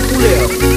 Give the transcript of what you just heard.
populaire.